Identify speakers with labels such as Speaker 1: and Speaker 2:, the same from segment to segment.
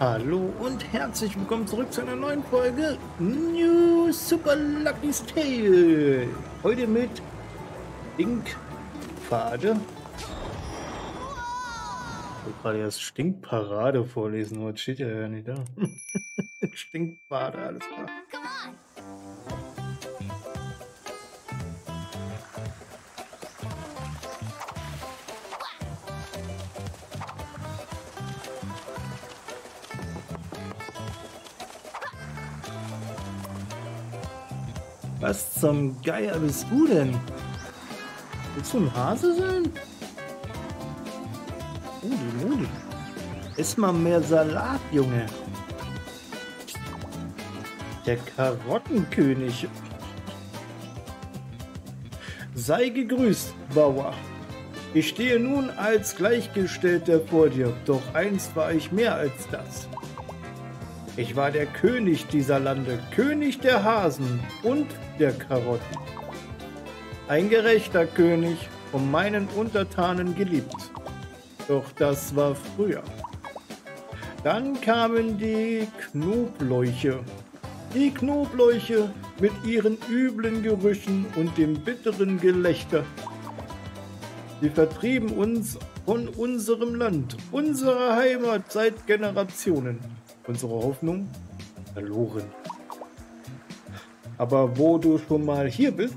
Speaker 1: Hallo und herzlich willkommen zurück zu einer neuen Folge New Super Lucky's Tale. Heute mit Stinkpfade. Ich wollte gerade erst Stinkparade vorlesen, aber steht ja, ja nicht da. Stinkpfade, alles klar. Was zum Geier bist du denn? Willst du ein Hase sein? Mudi, Mudi. Iss mal mehr Salat, Junge. Der Karottenkönig. Sei gegrüßt, Bauer. Ich stehe nun als Gleichgestellter vor dir, doch einst war ich mehr als das. Ich war der König dieser Lande, König der Hasen und der Karotten. Ein gerechter König, von meinen Untertanen geliebt. Doch das war früher. Dann kamen die Knobläuche. Die Knobläuche mit ihren üblen Gerüchen und dem bitteren Gelächter. Sie vertrieben uns von unserem Land, unserer Heimat seit Generationen. Unsere Hoffnung verloren. Aber wo du schon mal hier bist,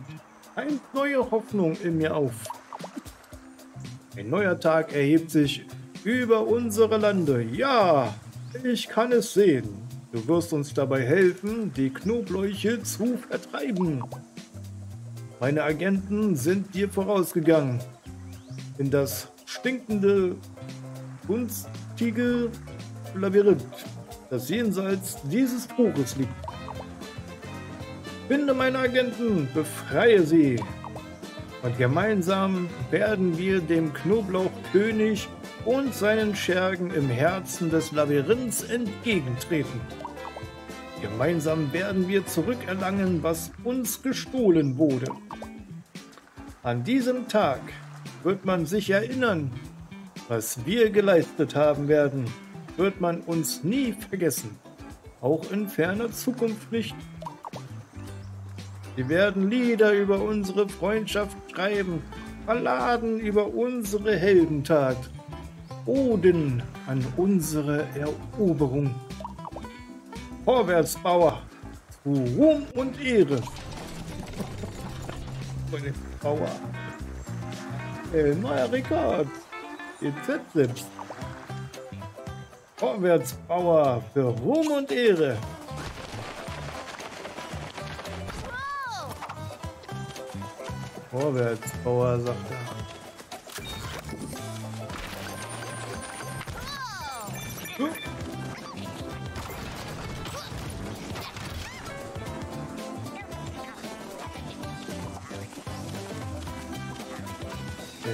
Speaker 1: eine neue Hoffnung in mir auf. Ein neuer Tag erhebt sich über unsere Lande. Ja, ich kann es sehen. Du wirst uns dabei helfen, die Knobläuche zu vertreiben. Meine Agenten sind dir vorausgegangen. In das stinkende, kunstige Labyrinth, das jenseits dieses Buches liegt. Finde meine Agenten, befreie sie. Und gemeinsam werden wir dem Knoblauchkönig und seinen Schergen im Herzen des Labyrinths entgegentreten. Gemeinsam werden wir zurückerlangen, was uns gestohlen wurde. An diesem Tag wird man sich erinnern, was wir geleistet haben werden, wird man uns nie vergessen, auch in ferner Zukunft nicht. Sie werden Lieder über unsere Freundschaft schreiben, Balladen über unsere Heldentat, Oden an unsere Eroberung. Vorwärts, Bauer, zu Ruhm und Ehre. Meine Bauer. Äh, neuer Rekord. Selbst. Vorwärts, Bauer, für Ruhm und Ehre. Vorwärts, Bauer, sagt er.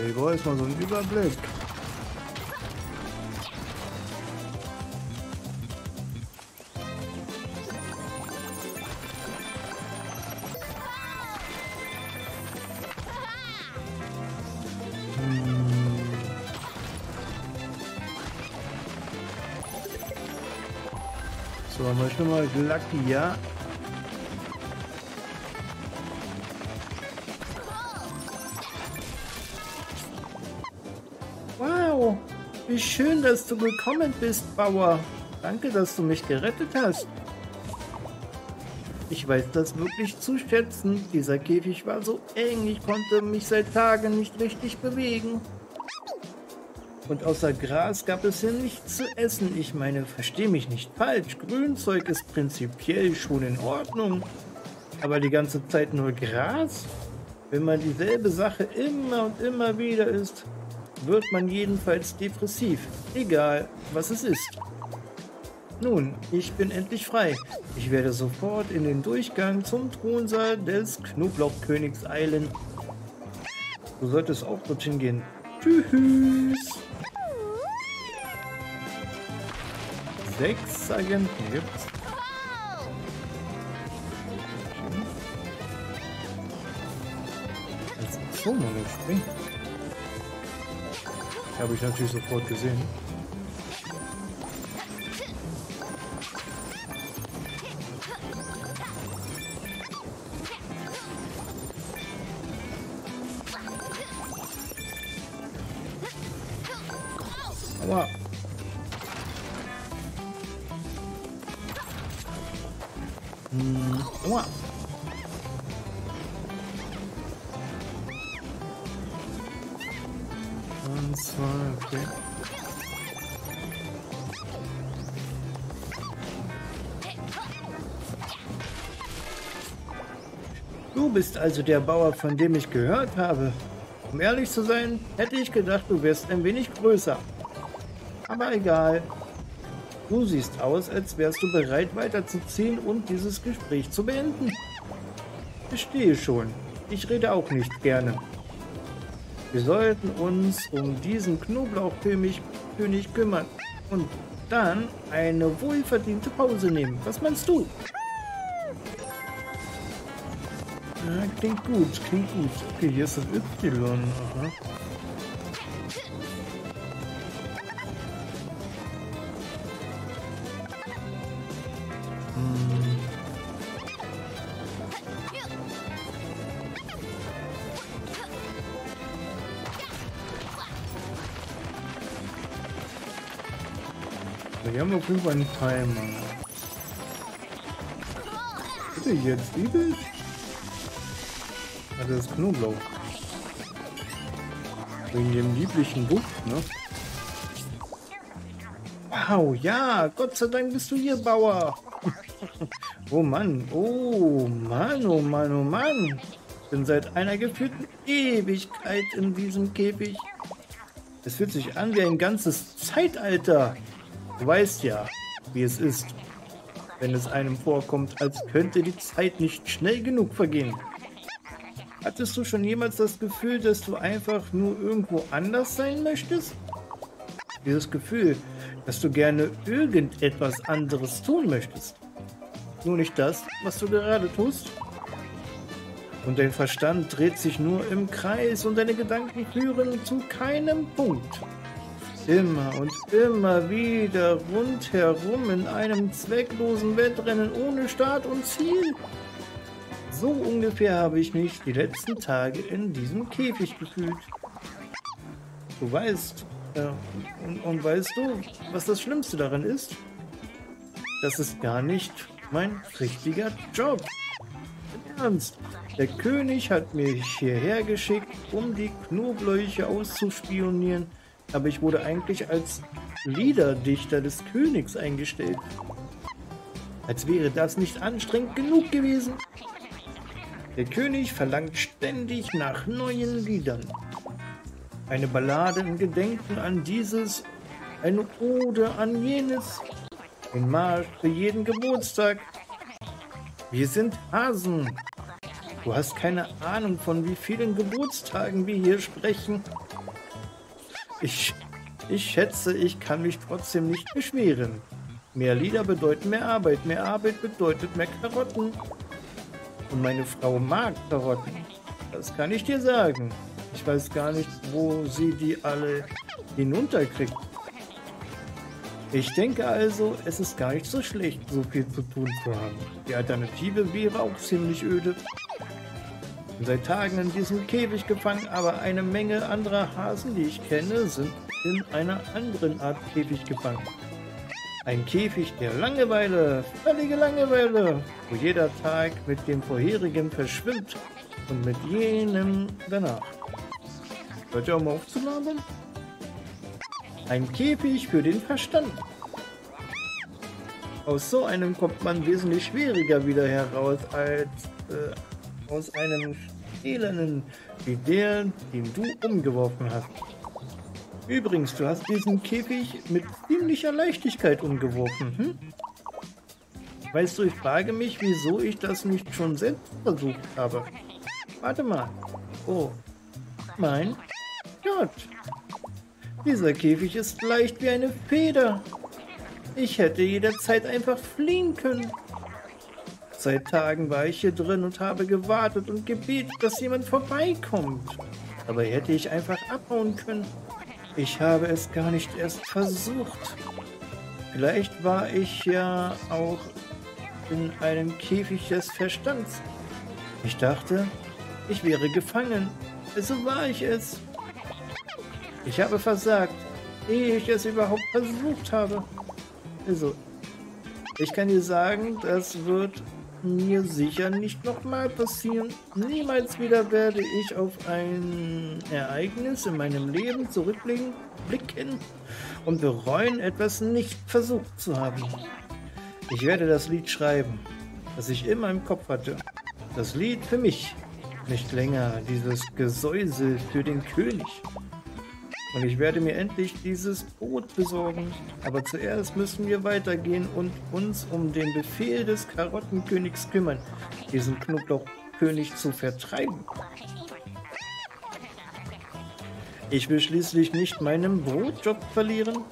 Speaker 1: Ich brauche jetzt mal so einen Überblick. Mal Lucky, ja. Wow, wie schön, dass du gekommen bist, Bauer. Danke, dass du mich gerettet hast. Ich weiß das wirklich zu schätzen. Dieser Käfig war so eng, ich konnte mich seit Tagen nicht richtig bewegen. Und außer Gras gab es hier nichts zu essen. Ich meine, versteh mich nicht falsch. Grünzeug ist prinzipiell schon in Ordnung. Aber die ganze Zeit nur Gras? Wenn man dieselbe Sache immer und immer wieder isst, wird man jedenfalls depressiv. Egal, was es ist. Nun, ich bin endlich frei. Ich werde sofort in den Durchgang zum Thronsaal des Knoblauchkönigs eilen. Du solltest auch dorthin gehen. Tschüss. Sechs Agenten gibt's. Das so eine Spring. Habe ich natürlich sofort gesehen. Aua. Hm, aua. Und zwei, okay. Du bist also der Bauer, von dem ich gehört habe. Um ehrlich zu sein, hätte ich gedacht, du wärst ein wenig größer. Aber egal. Du siehst aus, als wärst du bereit weiterzuziehen und dieses Gespräch zu beenden. Verstehe schon. Ich rede auch nicht gerne. Wir sollten uns um diesen Knoblauchkönig König kümmern und dann eine wohlverdiente Pause nehmen. Was meinst du? Ja, klingt gut, klingt gut. Okay, hier ist das Y. Aha. Jeden Fall einen Timer. Bitte jetzt, wie also das Knoblauch. Wegen dem lieblichen Duft, ne? Wow, ja, Gott sei Dank bist du hier, Bauer. oh Mann, oh Mann, oh Mann, oh Mann. Ich bin seit einer gefühlten Ewigkeit in diesem Käfig. Es fühlt sich an wie ein ganzes Zeitalter. Du weißt ja, wie es ist, wenn es einem vorkommt, als könnte die Zeit nicht schnell genug vergehen. Hattest du schon jemals das Gefühl, dass du einfach nur irgendwo anders sein möchtest? Dieses Gefühl, dass du gerne irgendetwas anderes tun möchtest. Nur nicht das, was du gerade tust? Und dein Verstand dreht sich nur im Kreis und deine Gedanken führen zu keinem Punkt. Immer und immer wieder rundherum in einem zwecklosen Wettrennen ohne Start und Ziel. So ungefähr habe ich mich die letzten Tage in diesem Käfig gefühlt. Du weißt, äh, und, und weißt du, was das Schlimmste daran ist? Das ist gar nicht mein richtiger Job. Im Ernst, der König hat mich hierher geschickt, um die Knobläuche auszuspionieren, aber ich wurde eigentlich als Liederdichter des Königs eingestellt. Als wäre das nicht anstrengend genug gewesen. Der König verlangt ständig nach neuen Liedern. Eine Ballade im Gedenken an dieses, eine Ode an jenes, ein Marsch für jeden Geburtstag. Wir sind Hasen. Du hast keine Ahnung, von wie vielen Geburtstagen wir hier sprechen. Ich, ich schätze, ich kann mich trotzdem nicht beschweren. Mehr Lieder bedeuten mehr Arbeit, mehr Arbeit bedeutet mehr Karotten. Und meine Frau mag Karotten. Das kann ich dir sagen. Ich weiß gar nicht, wo sie die alle hinunterkriegt. Ich denke also, es ist gar nicht so schlecht, so viel zu tun zu haben. Die Alternative wäre auch ziemlich öde. Seit Tagen in diesem Käfig gefangen, aber eine Menge anderer Hasen, die ich kenne, sind in einer anderen Art Käfig gefangen. Ein Käfig der Langeweile, völlige Langeweile, wo jeder Tag mit dem vorherigen verschwimmt und mit jenem danach. Hört ihr auch mal auf zu labern? Ein Käfig für den Verstand. Aus so einem kommt man wesentlich schwieriger wieder heraus als äh, aus einem elenden wie der, den du umgeworfen hast. Übrigens, du hast diesen Käfig mit ziemlicher Leichtigkeit umgeworfen, hm? Weißt du, ich frage mich, wieso ich das nicht schon selbst versucht habe. Warte mal. Oh. Mein Gott. Dieser Käfig ist leicht wie eine Feder. Ich hätte jederzeit einfach fliehen können. Seit Tagen war ich hier drin und habe gewartet und gebetet, dass jemand vorbeikommt. Aber hätte ich einfach abhauen können. Ich habe es gar nicht erst versucht. Vielleicht war ich ja auch in einem Käfig des Verstands. Ich dachte, ich wäre gefangen. Also war ich es. Ich habe versagt. ehe ich es überhaupt versucht habe. Also, ich kann dir sagen, das wird mir sicher nicht nochmal passieren. Niemals wieder werde ich auf ein Ereignis in meinem Leben zurückblicken und bereuen, etwas nicht versucht zu haben. Ich werde das Lied schreiben, das ich immer im Kopf hatte. Das Lied für mich, nicht länger dieses Gesäusel für den König. Und ich werde mir endlich dieses Boot besorgen. Aber zuerst müssen wir weitergehen und uns um den Befehl des Karottenkönigs kümmern, diesen Knoblauchkönig zu vertreiben. Ich will schließlich nicht meinen Brotjob verlieren.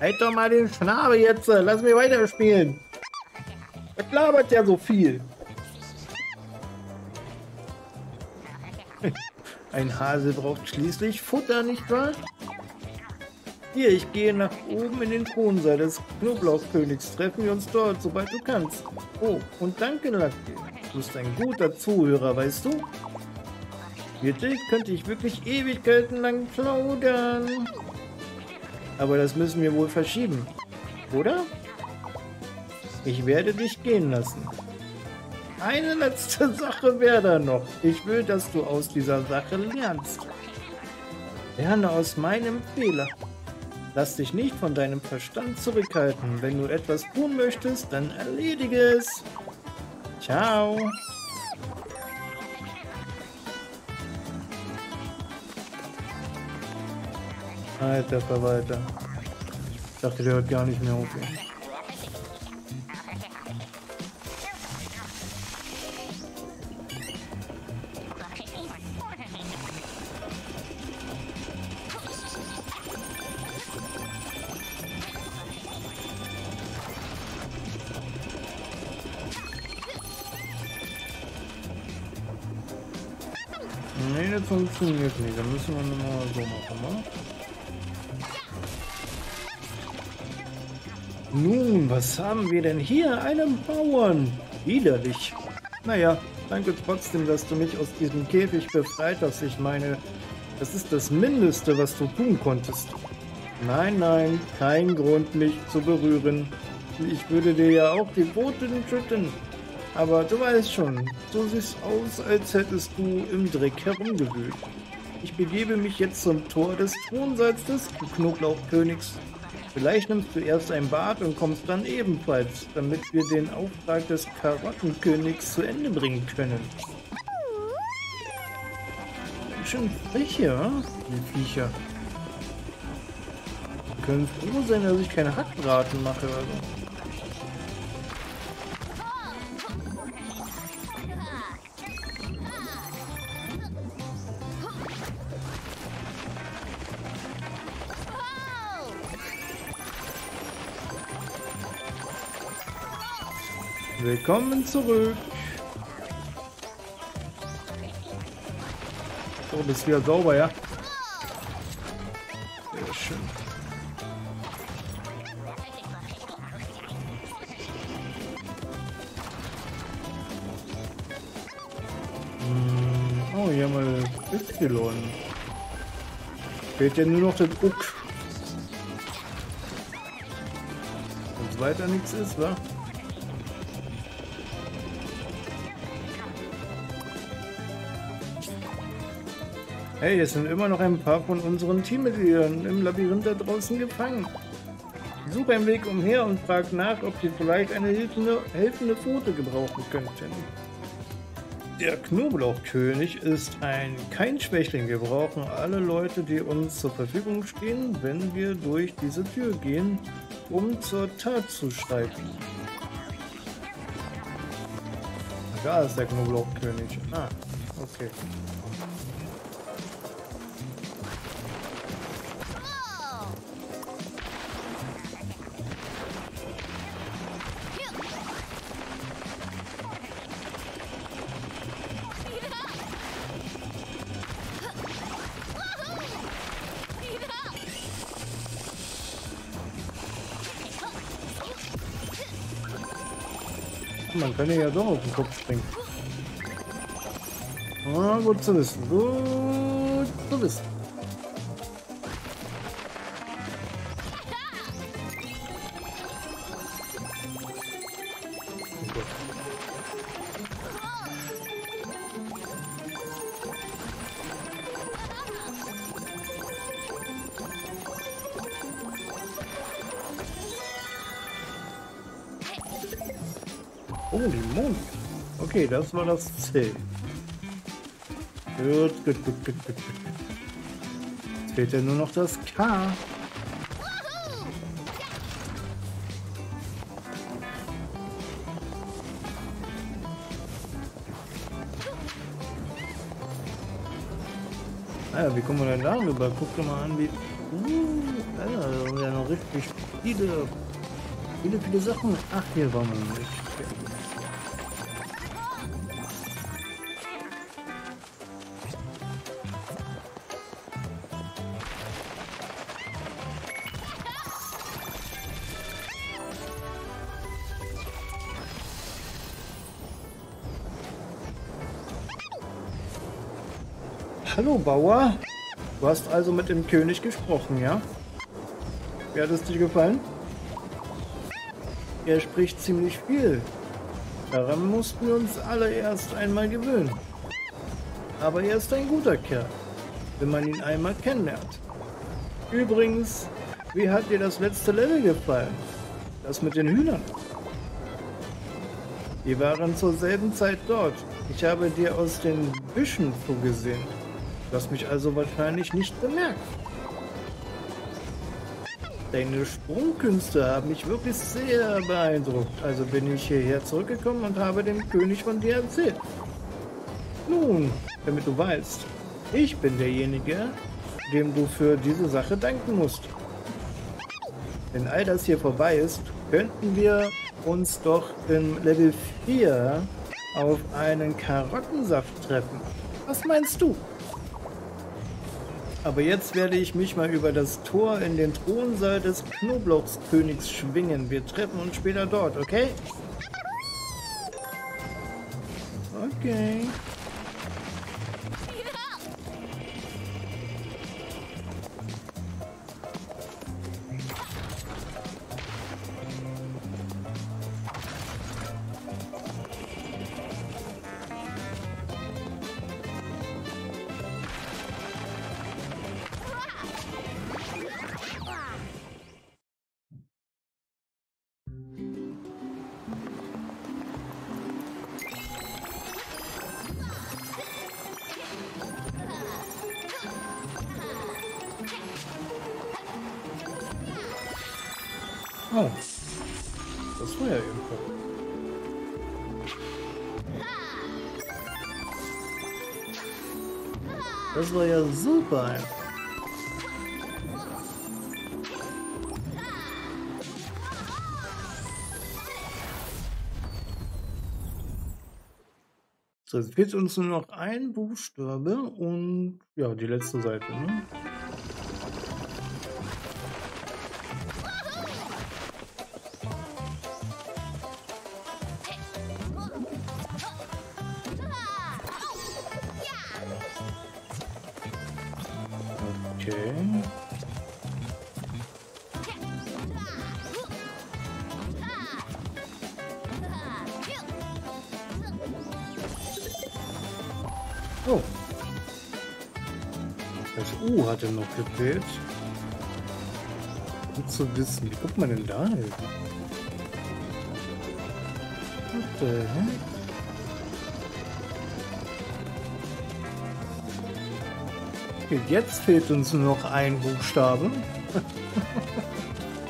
Speaker 1: Halt doch mal den Schnabel jetzt, lass mich weiterspielen. Was labert ja so viel? Ein Hase braucht schließlich Futter, nicht wahr? Hier, ich gehe nach oben in den Thronsaal des Knoblauchkönigs. Treffen wir uns dort, sobald du kannst. Oh, und danke, Lucky. Du bist ein guter Zuhörer, weißt du? Mit dich könnte ich wirklich Ewigkeiten lang plaudern. Aber das müssen wir wohl verschieben, oder? Ich werde dich gehen lassen. Eine letzte Sache wäre da noch. Ich will, dass du aus dieser Sache lernst. Lerne aus meinem Fehler. Lass dich nicht von deinem Verstand zurückhalten. Wenn du etwas tun möchtest, dann erledige es. Ciao. Alter Verwalter. Ich dachte, der hört gar nicht mehr auf. Ey. Funktioniert nicht. Dann müssen wir nochmal so machen, ne? Nun, was haben wir denn hier? Einen Bauern. Widerlich. Naja, danke trotzdem, dass du mich aus diesem Käfig befreit hast. Ich meine, das ist das Mindeste, was du tun konntest. Nein, nein, kein Grund, mich zu berühren. Ich würde dir ja auch die Boten schütten. Aber du weißt schon, du siehst aus, als hättest du im Dreck herumgewühlt. Ich begebe mich jetzt zum Tor des Thronsaals des Knoblauchkönigs. Vielleicht nimmst du erst ein Bad und kommst dann ebenfalls, damit wir den Auftrag des Karottenkönigs zu Ende bringen können. Schön frech hier, die Viecher. Wir können froh sein, dass ich keine Hackbraten mache. Also. Willkommen zurück. So, bist wieder sauber, ja? Sehr schön. Hm, oh, hier haben wir Y. Fehlt ja nur noch der Druck. Wenn es weiter nichts ist, wa? Hey, es sind immer noch ein paar von unseren Teammitgliedern im Labyrinth da draußen gefangen. Such einen Weg umher und frag nach, ob sie vielleicht eine helfende, helfende Pfote gebrauchen könnten. Der Knoblauchkönig ist ein kein Schwächling. Wir brauchen alle Leute, die uns zur Verfügung stehen, wenn wir durch diese Tür gehen, um zur Tat zu schreiten. Da ist der Knoblauchkönig. Ah, okay. Kann ja doch auf den Kopf springen. Ah, gut zu wissen. Gut zu wissen. Holy moly. Okay, das war das C. Gut, gut, gut, gut, gut. Jetzt fehlt ja nur noch das K. Naja, wie kommen wir denn darüber? Guck dir mal an, wie... Uh, Alter, da haben wir ja noch richtig viele, viele, viele Sachen. Ach, hier waren wir nicht. Hallo Bauer. Du hast also mit dem König gesprochen, ja? Wie hat es dir gefallen? Er spricht ziemlich viel. Daran mussten wir uns alle erst einmal gewöhnen. Aber er ist ein guter Kerl, wenn man ihn einmal kennenlernt. Übrigens, wie hat dir das letzte Level gefallen? Das mit den Hühnern? Wir waren zur selben Zeit dort. Ich habe dir aus den Büschen zugesehen. Du hast mich also wahrscheinlich nicht bemerkt. Deine Sprungkünste haben mich wirklich sehr beeindruckt. Also bin ich hierher zurückgekommen und habe dem König von dir erzählt. Nun, damit du weißt, ich bin derjenige, dem du für diese Sache danken musst. Wenn all das hier vorbei ist, könnten wir uns doch im Level 4 auf einen Karottensaft treffen. Was meinst du? Aber jetzt werde ich mich mal über das Tor in den Thronsaal des Knoblauchskönigs schwingen. Wir treffen uns später dort, okay? Okay. Oh. Das war ja irgendwo. Das war ja super. So, jetzt fehlt uns nur noch ein Buchstabe und ja, die letzte Seite, ne? Okay. Oh. Das U hatte noch gefehlt. Gut zu wissen. Wie kommt man denn da hin? What the heck? Jetzt fehlt uns nur noch ein Buchstabe.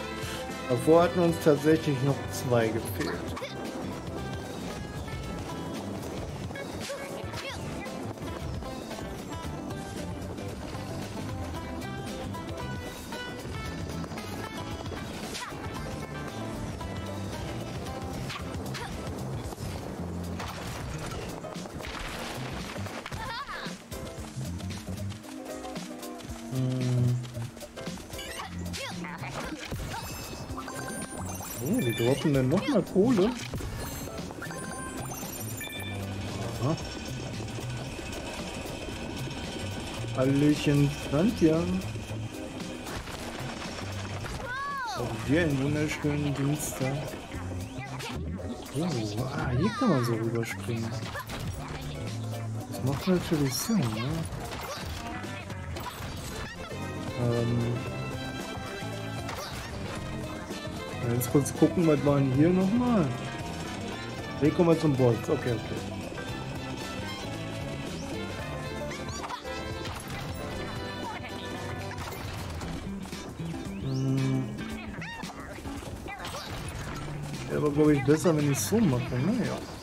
Speaker 1: Davor hatten uns tatsächlich noch zwei gefehlt. Droppen dann nochmal Kohle. Aha. Hallöchen, Sandja. Auch dir einen wunderschönen Dienstag. Oh, ah, hier kann man so rüberspringen. Das macht natürlich Sinn, ne? Ähm Jetzt kurz gucken, was war denn hier nochmal? Hier kommen wir zum Boss. Okay, okay. aber, glaube ich, besser, wenn ich so mache. Naja. Okay,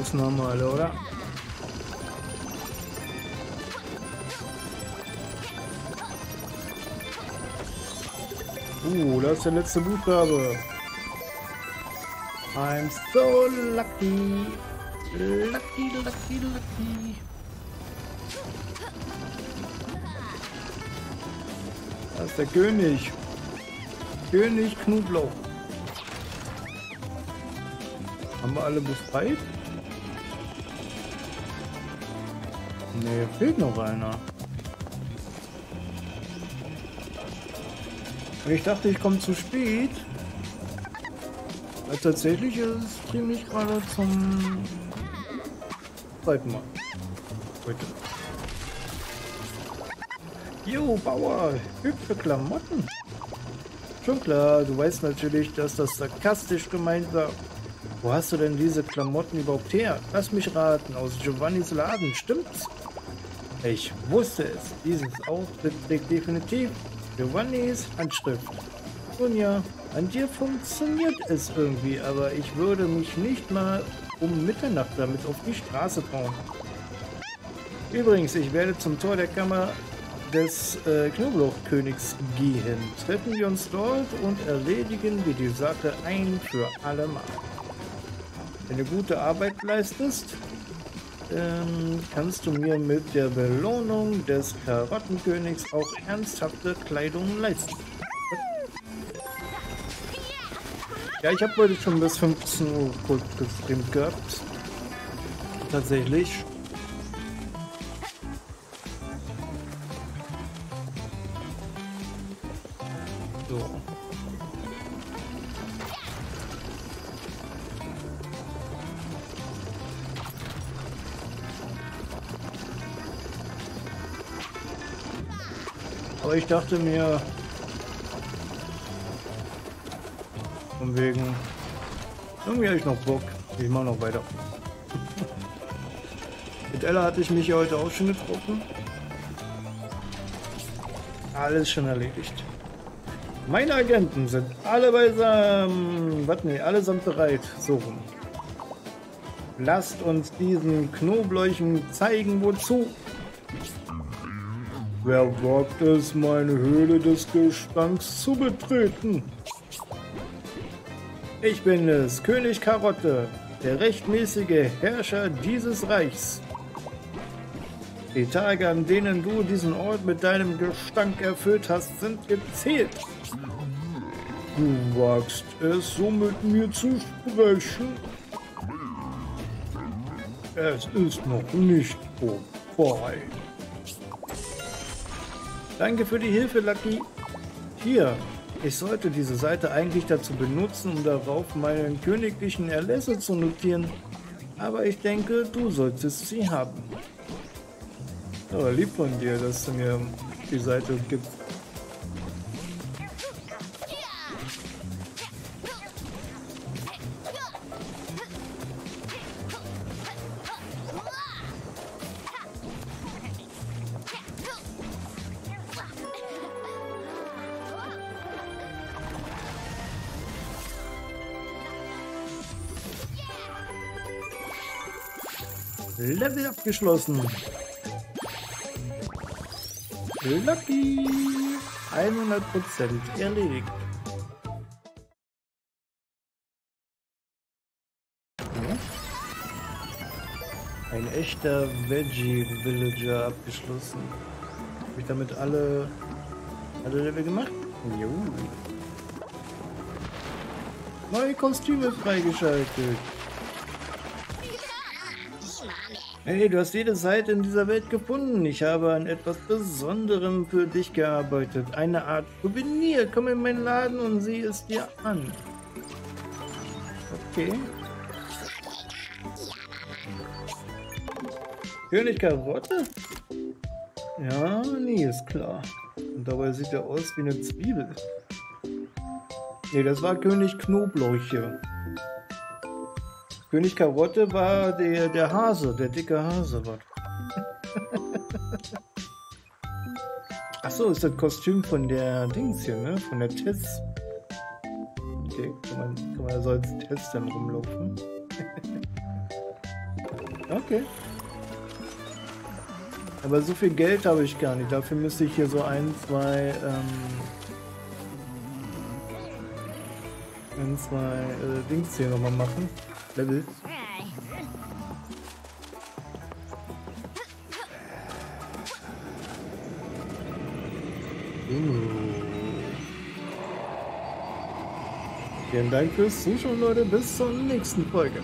Speaker 1: Ausnahme oder? Uh, das ist der letzte Buchstabe. I'm so lucky. Lucky, lucky, lucky. Das ist der König. König Knoblauch. Haben wir alle befreit? Nee, fehlt noch einer. Ich dachte, ich komme zu spät. Weil tatsächlich ist es ziemlich gerade zum zweiten Mal. Heute. Jo, Bauer, hübsche Klamotten. Schon klar, du weißt natürlich, dass das sarkastisch gemeint war. Wo hast du denn diese Klamotten überhaupt her? Lass mich raten, aus Giovannis Laden, stimmt's? Ich wusste es. Dieses Outfit trägt definitiv Giovannis Handschrift. Nun ja, an dir funktioniert es irgendwie, aber ich würde mich nicht mal um Mitternacht damit auf die Straße trauen. Übrigens, ich werde zum Tor der Kammer des äh, Knoblauchkönigs gehen. Treffen wir uns dort und erledigen wir die Sache ein für alle Mal. Wenn du gute Arbeit leistest, ähm, kannst du mir mit der Belohnung des Karottenkönigs auch ernsthafte Kleidung leisten. Ja, ich habe heute schon bis 15 Uhr kurz gestreamt gehabt. Tatsächlich. Dachte mir, von wegen, irgendwie habe ich noch Bock. Ich mache noch weiter. Mit Ella hatte ich mich heute auch schon getroffen. Alles schon erledigt. Meine Agenten sind alle beisammen. Was nee, allesamt bereit. So rum. Lasst uns diesen Knobläuchen zeigen, wozu. Wer wagt es, meine Höhle des Gestanks zu betreten? Ich bin es, König Karotte, der rechtmäßige Herrscher dieses Reichs. Die Tage, an denen du diesen Ort mit deinem Gestank erfüllt hast, sind gezählt. Du wagst es, so mit mir zu sprechen? Es ist noch nicht vorbei. Danke für die Hilfe, Lucky. Hier, ich sollte diese Seite eigentlich dazu benutzen, um darauf meinen königlichen Erlässe zu notieren. Aber ich denke, du solltest sie haben. Aber lieb von dir, dass du mir die Seite gibst. Level abgeschlossen. Lucky. 100% erledigt. Ein echter Veggie-Villager abgeschlossen. Habe ich damit alle, alle Level gemacht? Jo. Neue Kostüme freigeschaltet. Hey, du hast jede Seite in dieser Welt gefunden. Ich habe an etwas Besonderem für dich gearbeitet. Eine Art Souvenir. Komm in meinen Laden und sieh es dir an. Okay. König Karotte? Ja, nee, ist klar. Und dabei sieht er aus wie eine Zwiebel. Nee, das war König Knoblauch hier. König Karotte war der, der Hase, der dicke Hase. Achso, ist das Kostüm von der Dings hier, ne? Von der Tess. Okay, kann man, kann man also als Tess dann rumlaufen. okay. Aber so viel Geld habe ich gar nicht. Dafür müsste ich hier so ein, zwei, ähm, ein, zwei äh, Dings hier nochmal machen. Level. Uh. Vielen Dank fürs Zuschauen, Leute. Bis zur nächsten Folge.